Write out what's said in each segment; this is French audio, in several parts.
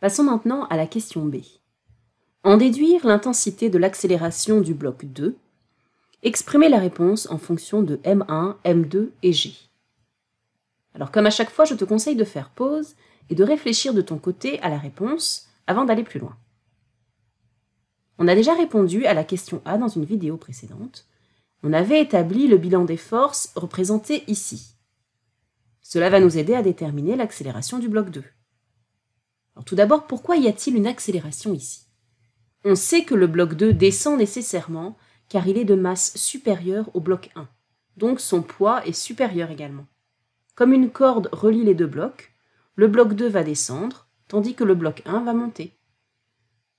Passons maintenant à la question B. En déduire l'intensité de l'accélération du bloc 2, exprimez la réponse en fonction de M1, M2 et G. Alors comme à chaque fois, je te conseille de faire pause et de réfléchir de ton côté à la réponse avant d'aller plus loin. On a déjà répondu à la question A dans une vidéo précédente. On avait établi le bilan des forces représenté ici. Cela va nous aider à déterminer l'accélération du bloc 2. Tout d'abord, pourquoi y a-t-il une accélération ici? On sait que le bloc 2 descend nécessairement car il est de masse supérieure au bloc 1, donc son poids est supérieur également. Comme une corde relie les deux blocs, le bloc 2 va descendre, tandis que le bloc 1 va monter.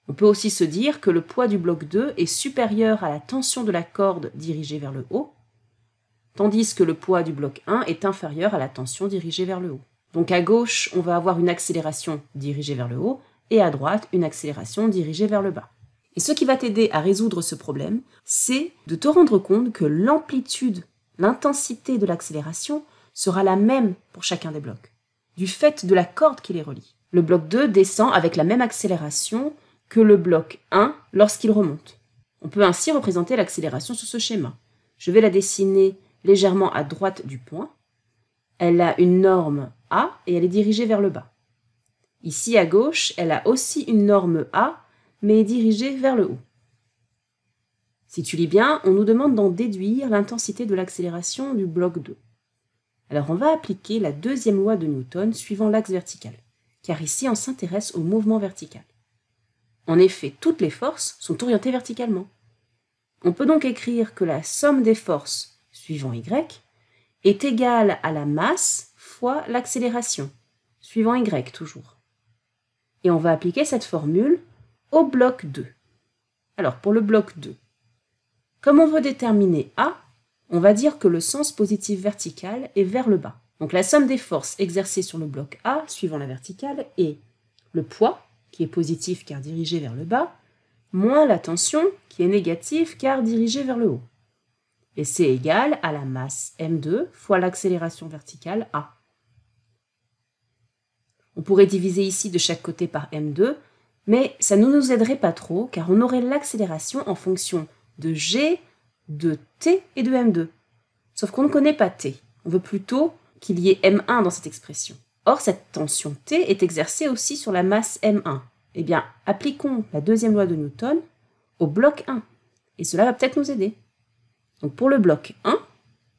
On peut aussi se dire que le poids du bloc 2 est supérieur à la tension de la corde dirigée vers le haut, tandis que le poids du bloc 1 est inférieur à la tension dirigée vers le haut. Donc à gauche, on va avoir une accélération dirigée vers le haut, et à droite, une accélération dirigée vers le bas. Et ce qui va t'aider à résoudre ce problème, c'est de te rendre compte que l'amplitude, l'intensité de l'accélération sera la même pour chacun des blocs, du fait de la corde qui les relie. Le bloc 2 descend avec la même accélération que le bloc 1 lorsqu'il remonte. On peut ainsi représenter l'accélération sous ce schéma. Je vais la dessiner légèrement à droite du point. Elle a une norme A et elle est dirigée vers le bas. Ici à gauche, elle a aussi une norme A, mais est dirigée vers le haut. Si tu lis bien, on nous demande d'en déduire l'intensité de l'accélération du bloc 2. Alors on va appliquer la deuxième loi de Newton suivant l'axe vertical, car ici on s'intéresse au mouvement vertical. En effet, toutes les forces sont orientées verticalement. On peut donc écrire que la somme des forces suivant y est égale à la masse fois l'accélération, suivant y toujours. Et on va appliquer cette formule au bloc 2. Alors pour le bloc 2, comme on veut déterminer A, on va dire que le sens positif vertical est vers le bas. Donc la somme des forces exercées sur le bloc A, suivant la verticale, est le poids, qui est positif car dirigé vers le bas, moins la tension, qui est négative car dirigée vers le haut. Et c'est égal à la masse m2 fois l'accélération verticale a. On pourrait diviser ici de chaque côté par m2, mais ça ne nous aiderait pas trop car on aurait l'accélération en fonction de g, de t et de m2. Sauf qu'on ne connaît pas t. On veut plutôt qu'il y ait m1 dans cette expression. Or, cette tension T est exercée aussi sur la masse M1. Eh bien, appliquons la deuxième loi de Newton au bloc 1. Et cela va peut-être nous aider. Donc pour le bloc 1,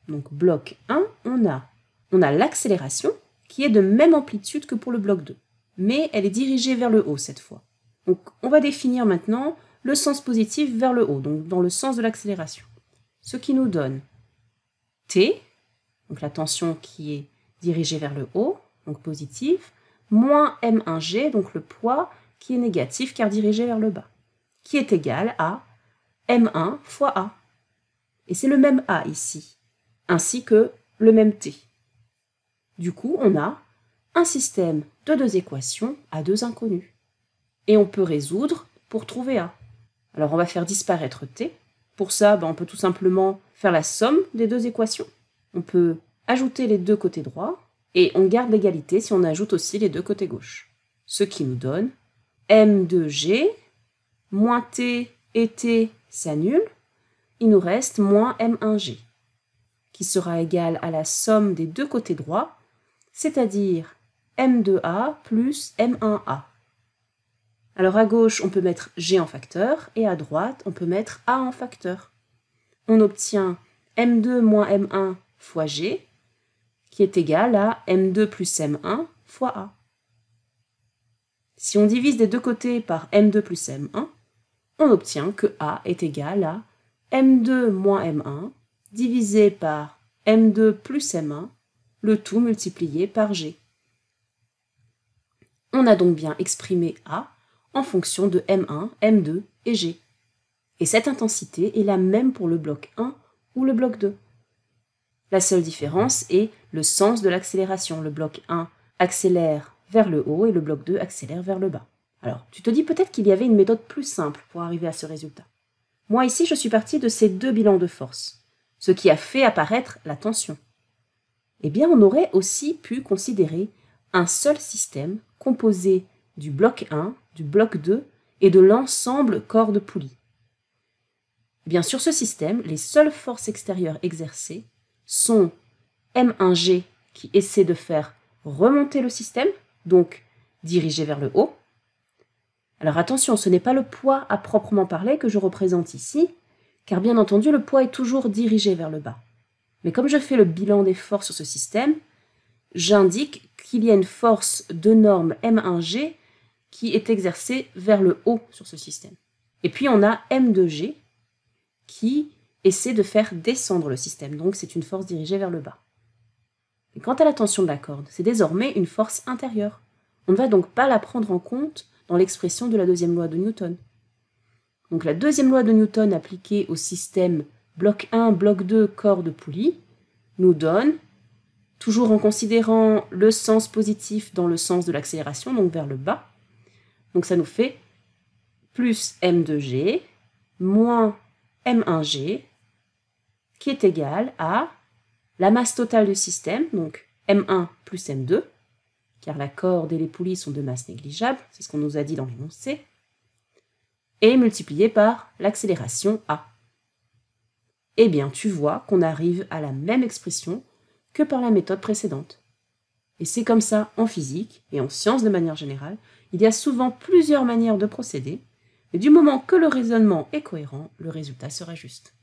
donc bloc 1, on a, on a l'accélération qui est de même amplitude que pour le bloc 2. Mais elle est dirigée vers le haut cette fois. Donc on va définir maintenant le sens positif vers le haut, donc dans le sens de l'accélération. Ce qui nous donne T, donc la tension qui est dirigée vers le haut, donc positif, moins M1G, donc le poids qui est négatif car dirigé vers le bas, qui est égal à M1 fois A. Et c'est le même A ici, ainsi que le même T. Du coup, on a un système de deux équations à deux inconnus. Et on peut résoudre pour trouver A. Alors on va faire disparaître T. Pour ça, ben, on peut tout simplement faire la somme des deux équations. On peut ajouter les deux côtés droits et on garde l'égalité si on ajoute aussi les deux côtés gauche. Ce qui nous donne M2G moins T et T s'annulent. Il nous reste moins M1G, qui sera égal à la somme des deux côtés droits, c'est-à-dire M2A plus M1A. Alors à gauche, on peut mettre G en facteur, et à droite, on peut mettre A en facteur. On obtient M2 moins M1 fois G, qui est égal à m2 plus m1 fois a. Si on divise des deux côtés par m2 plus m1, on obtient que a est égal à m2 moins m1 divisé par m2 plus m1, le tout multiplié par g. On a donc bien exprimé a en fonction de m1, m2 et g. Et cette intensité est la même pour le bloc 1 ou le bloc 2. La seule différence est le sens de l'accélération. Le bloc 1 accélère vers le haut et le bloc 2 accélère vers le bas. Alors, tu te dis peut-être qu'il y avait une méthode plus simple pour arriver à ce résultat. Moi ici, je suis parti de ces deux bilans de force, ce qui a fait apparaître la tension. Eh bien, on aurait aussi pu considérer un seul système composé du bloc 1, du bloc 2 et de l'ensemble corps de poulie. Eh bien, sur ce système, les seules forces extérieures exercées sont M1G qui essaie de faire remonter le système, donc diriger vers le haut. Alors attention, ce n'est pas le poids à proprement parler que je représente ici, car bien entendu, le poids est toujours dirigé vers le bas. Mais comme je fais le bilan des forces sur ce système, j'indique qu'il y a une force de norme M1G qui est exercée vers le haut sur ce système. Et puis on a M2G qui essaie de faire descendre le système, donc c'est une force dirigée vers le bas. Quant à la tension de la corde, c'est désormais une force intérieure. On ne va donc pas la prendre en compte dans l'expression de la deuxième loi de Newton. Donc la deuxième loi de Newton appliquée au système bloc 1, bloc 2, corps de poulie, nous donne, toujours en considérant le sens positif dans le sens de l'accélération, donc vers le bas, donc ça nous fait plus m2g moins m1g qui est égal à la masse totale du système, donc m1 plus m2, car la corde et les poulies sont de masse négligeable, c'est ce qu'on nous a dit dans l'énoncé, et multiplié par l'accélération a. Eh bien, tu vois qu'on arrive à la même expression que par la méthode précédente. Et c'est comme ça en physique et en sciences de manière générale, il y a souvent plusieurs manières de procéder, mais du moment que le raisonnement est cohérent, le résultat sera juste.